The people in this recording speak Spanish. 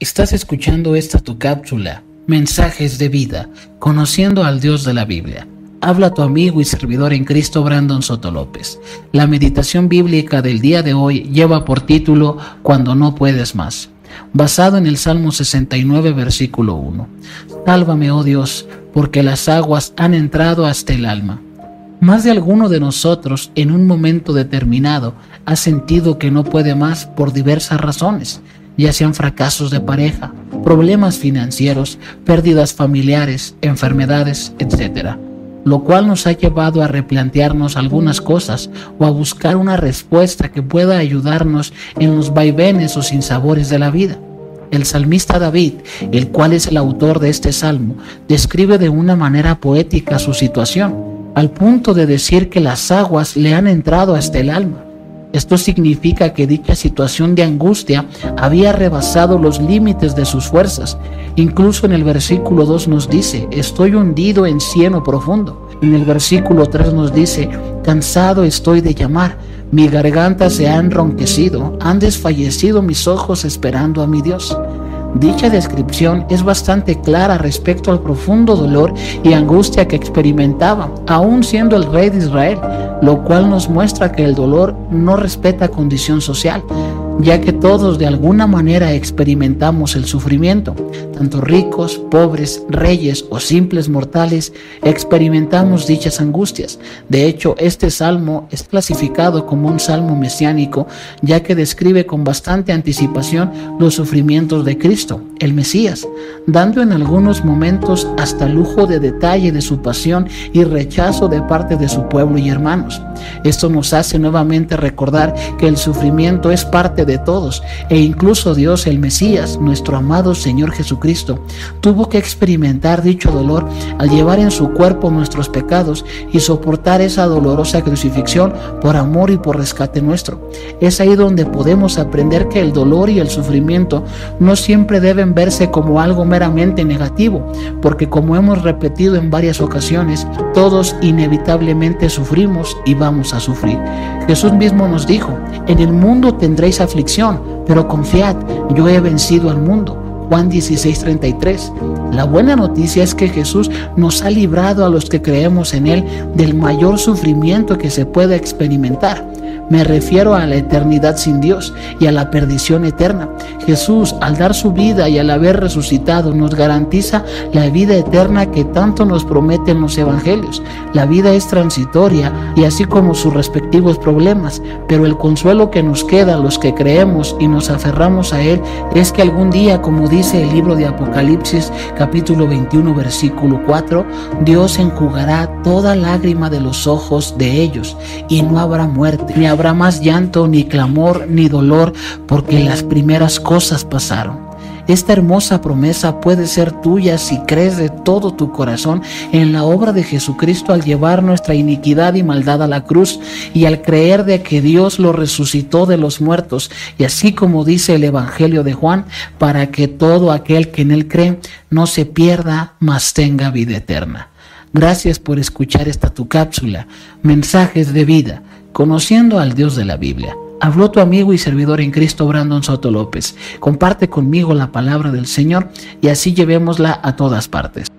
Estás escuchando esta tu cápsula, Mensajes de Vida, conociendo al Dios de la Biblia. Habla tu amigo y servidor en Cristo Brandon Soto López. La meditación bíblica del día de hoy lleva por título Cuando no puedes más, basado en el Salmo 69, versículo 1. Sálvame, oh Dios, porque las aguas han entrado hasta el alma. Más de alguno de nosotros en un momento determinado ha sentido que no puede más por diversas razones, ya sean fracasos de pareja, problemas financieros, pérdidas familiares, enfermedades, etc. Lo cual nos ha llevado a replantearnos algunas cosas o a buscar una respuesta que pueda ayudarnos en los vaivenes o sinsabores de la vida. El salmista David, el cual es el autor de este salmo, describe de una manera poética su situación al punto de decir que las aguas le han entrado hasta el alma. Esto significa que dicha situación de angustia había rebasado los límites de sus fuerzas. Incluso en el versículo 2 nos dice, estoy hundido en cieno profundo. En el versículo 3 nos dice, cansado estoy de llamar, mi garganta se ha enronquecido, han desfallecido mis ojos esperando a mi Dios. Dicha descripción es bastante clara respecto al profundo dolor y angustia que experimentaba, aún siendo el rey de Israel, lo cual nos muestra que el dolor no respeta condición social, ya que todos de alguna manera experimentamos el sufrimiento, tanto ricos, pobres, reyes o simples mortales, experimentamos dichas angustias. De hecho, este salmo es clasificado como un salmo mesiánico, ya que describe con bastante anticipación los sufrimientos de Cristo, el Mesías, dando en algunos momentos hasta lujo de detalle de su pasión y rechazo de parte de su pueblo y hermanos. Esto nos hace nuevamente recordar que el sufrimiento es parte de todos e incluso Dios el Mesías, nuestro amado Señor Jesucristo, tuvo que experimentar dicho dolor al llevar en su cuerpo nuestros pecados y soportar esa dolorosa crucifixión por amor y por rescate nuestro. Es ahí donde podemos aprender que el dolor y el sufrimiento no siempre deben verse como algo meramente negativo, porque como hemos repetido en varias ocasiones, todos inevitablemente sufrimos y vamos a sufrir. Jesús mismo nos dijo, en el mundo tendréis aflicción, pero confiad, yo he vencido al mundo. Juan 16:33. La buena noticia es que Jesús nos ha librado a los que creemos en Él del mayor sufrimiento que se puede experimentar me refiero a la eternidad sin Dios y a la perdición eterna. Jesús, al dar su vida y al haber resucitado, nos garantiza la vida eterna que tanto nos prometen los evangelios. La vida es transitoria y así como sus respectivos problemas, pero el consuelo que nos queda a los que creemos y nos aferramos a Él es que algún día, como dice el libro de Apocalipsis capítulo 21 versículo 4, Dios enjugará toda lágrima de los ojos de ellos y no habrá muerte, ni habrá más llanto, ni clamor, ni dolor, porque las primeras cosas pasaron. Esta hermosa promesa puede ser tuya si crees de todo tu corazón en la obra de Jesucristo al llevar nuestra iniquidad y maldad a la cruz y al creer de que Dios lo resucitó de los muertos y así como dice el Evangelio de Juan, para que todo aquel que en él cree no se pierda, mas tenga vida eterna. Gracias por escuchar esta tu cápsula, mensajes de vida conociendo al Dios de la Biblia. Habló tu amigo y servidor en Cristo Brandon Soto López. Comparte conmigo la palabra del Señor y así llevémosla a todas partes.